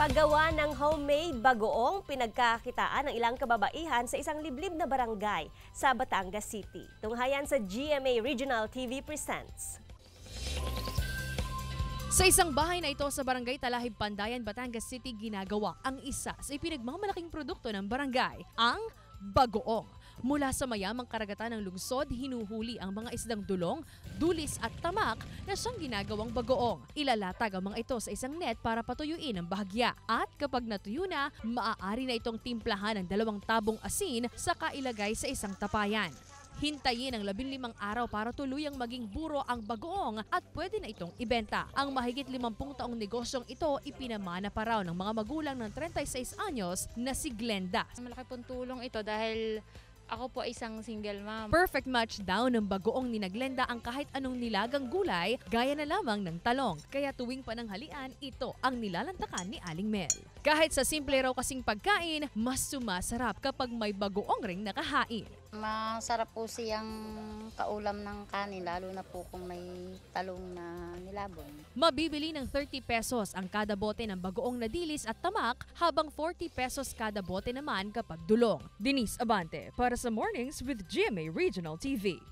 Paggawa ng homemade bagoong pinagkakitaan ng ilang kababaihan sa isang liblib na barangay sa Batangas City. Tunghayan sa GMA Regional TV Presents. Sa isang bahay na ito sa Barangay Talahib, Pandayan, Batangas City, ginagawa ang isa sa ipinagmamalaking produkto ng barangay, ang bagoong. Mula sa mayamang karagatan ng lungsod, hinuhuli ang mga isdang dulong, dulis at tamak na siyang ginagawang bagoong. Ilalatag ang mga ito sa isang net para patuyuin ang bahagya. At kapag natuyo na, maaari na itong timplahan ng dalawang tabong asin saka ilagay sa isang tapayan. Hintayin ang 15 araw para tuluyang maging buro ang bagoong at pwede na itong ibenta. Ang mahigit 50 taong negosyong ito ipinamana pa raw ng mga magulang ng 36 anyos na si Glenda. Malaki pong tulong ito dahil ako po isang single mom. Perfect match daw ng bagoong ni na Glenda ang kahit anong nilagang gulay gaya na lamang ng talong. Kaya tuwing pananghalian, ito ang nilalantakan ni Aling Mel. Kahit sa simple raw kasing pagkain, mas sumasarap kapag may bagoong ring nakahain. Masarap po siyang kaulam ng kanin, lalo na po kung may talong na nilabon. Mabibili ng 30 pesos ang kada bote ng bagoong na dilis at tamak habang 40 pesos kada bote naman kapag dulong. Denise Abante para sa Mornings with GMA Regional TV.